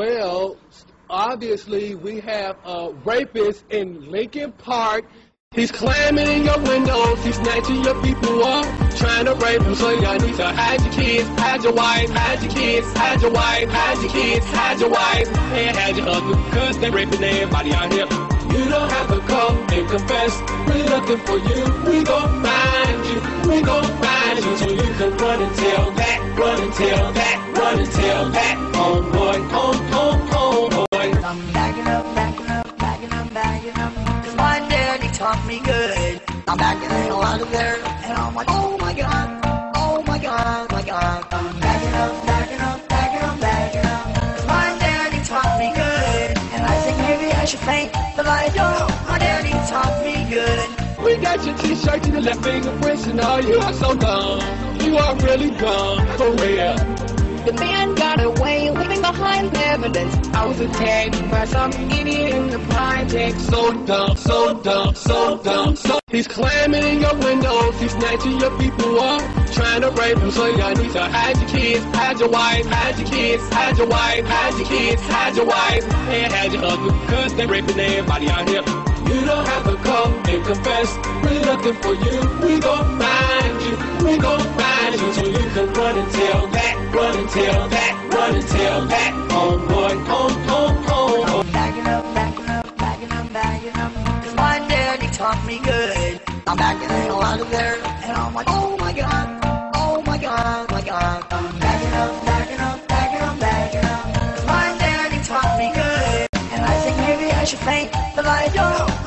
Well, obviously we have a rapist in Lincoln Park. He's climbing in your windows, he's snatching your people up, trying to rape them. So y'all need to hide your kids, hide your wife, hide your kids, hide your wife, hide your kids, hide your wife, and hide your husband, cause they raping everybody out here. You don't have to come and confess, we're looking for you. We gon' find you, we gon' find you, so you can run and tell that, run and tell that, run and tell that, oh boy, backing up, backing up, backing up, backing up. Cause my daddy taught me good. I'm backing it out of there. And I'm like, oh my god, oh my god, my god. I'm backing up, backing up, backing up, backing up. Cause my daddy taught me good. And I think maybe I should faint, but I don't. My daddy taught me good. We got your t-shirt and the left fingerprints and all you are so dumb. You are really dumb, for real. The man got away, behind evidence. I was attacked by some idiot in the project. So dumb, so dumb, so dumb, so He's climbing in your windows, he's snatching your people up, trying to rape them. So y'all need to hide your kids, hide your wife, hide your kids, hide your wife, hide your kids, hide your wife, and hide your husband, cause they raping everybody out here. You don't have to come and confess, we're looking for you. We gon' find you, we gon' find you, so you can run and tell that, run and tell that, run and tell that, daddy taught me good. I'm backing it out of there. And I'm like, oh my god, oh my god, my god. I'm backing up, backing up, backing up, backing my daddy taught me good. And I think maybe I should faint, but I don't.